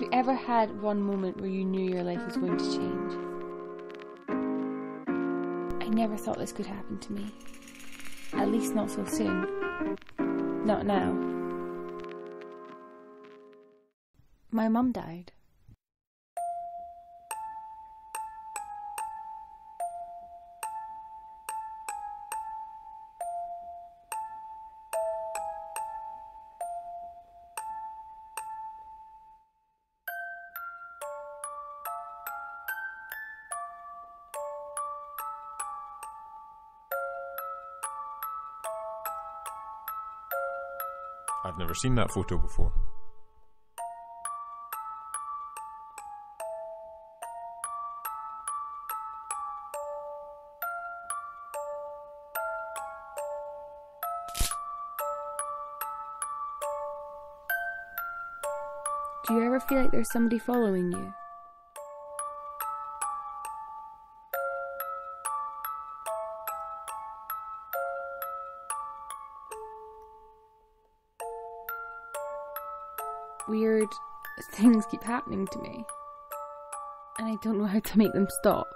Have you ever had one moment where you knew your life was going to change? I never thought this could happen to me. At least not so soon. Not now. My mum died. I've never seen that photo before. Do you ever feel like there's somebody following you? Weird things keep happening to me. And I don't know how to make them stop.